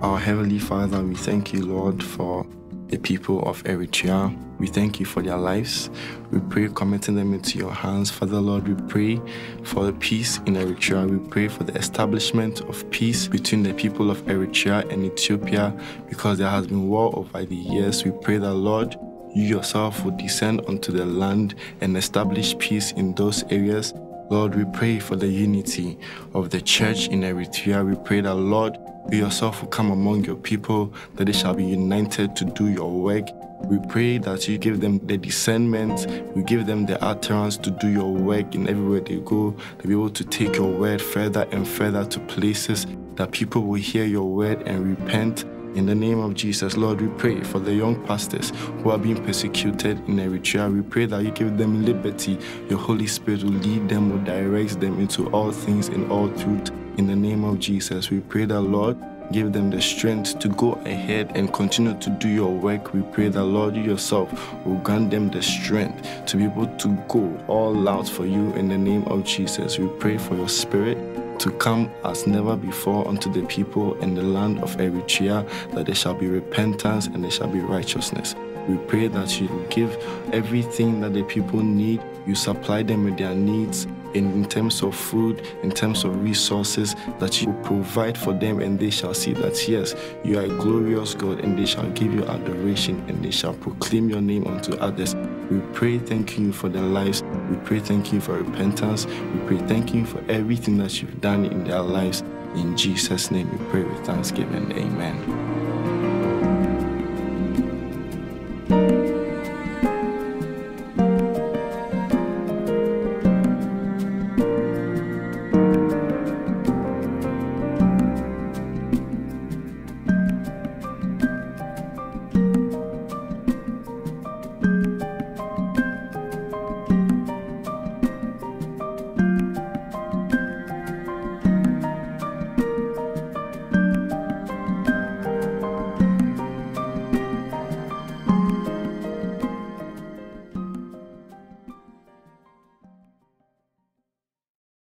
Our Heavenly Father, we thank you, Lord, for the people of Eritrea. We thank you for their lives. We pray, committing them into your hands. Father, Lord, we pray for the peace in Eritrea. We pray for the establishment of peace between the people of Eritrea and Ethiopia because there has been war over the years. We pray that, Lord, you yourself would descend onto the land and establish peace in those areas. Lord, we pray for the unity of the church in Eritrea. We pray that, Lord, you yourself will come among your people, that they shall be united to do your work. We pray that you give them the discernment, you give them the utterance to do your work in everywhere they go, to be able to take your word further and further to places that people will hear your word and repent in the name of Jesus, Lord, we pray for the young pastors who are being persecuted in Eritrea. We pray that you give them liberty. Your Holy Spirit will lead them, will direct them into all things in all truth. In the name of Jesus, we pray that, Lord, give them the strength to go ahead and continue to do your work. We pray that, Lord, you yourself will grant them the strength to be able to go all out for you in the name of Jesus. We pray for your spirit to come as never before unto the people in the land of Eritrea, that there shall be repentance and there shall be righteousness. We pray that you give everything that the people need, you supply them with their needs in, terms of food, in terms of resources, that you provide for them, and they shall see that yes, you are a glorious God, and they shall give you adoration, and they shall proclaim your name unto others. We pray, thank you for their lives. We pray, thank you for repentance. We pray, thank you for everything that you've done in their lives. In Jesus' name we pray with thanksgiving. Amen.